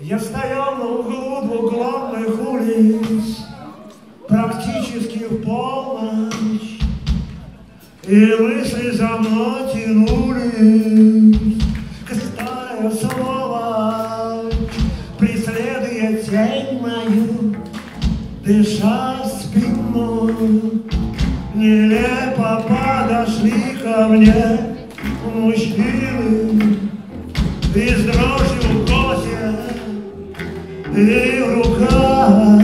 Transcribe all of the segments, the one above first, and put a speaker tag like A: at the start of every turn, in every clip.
A: Я стоял на углу двух главных улиц, Практически в полночь, И мысли за мной тянулись, Кстая слово, преследуя тень мою, Дыша спиной, нелепо подошли ко мне мужчины ты рука,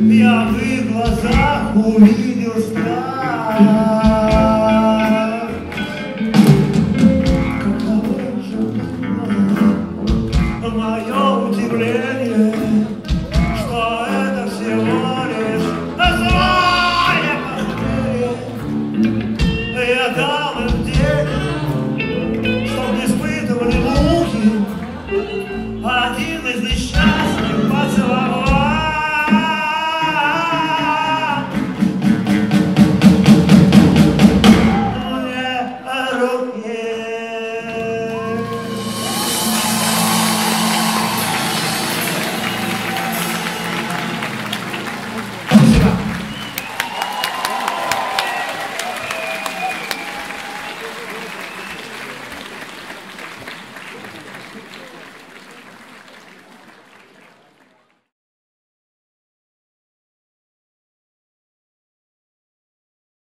A: я в их глазах увидел страх. Каково же было мое удивление, что это всего лишь название. Я дал им денег, чтоб не испытывали муки, один из них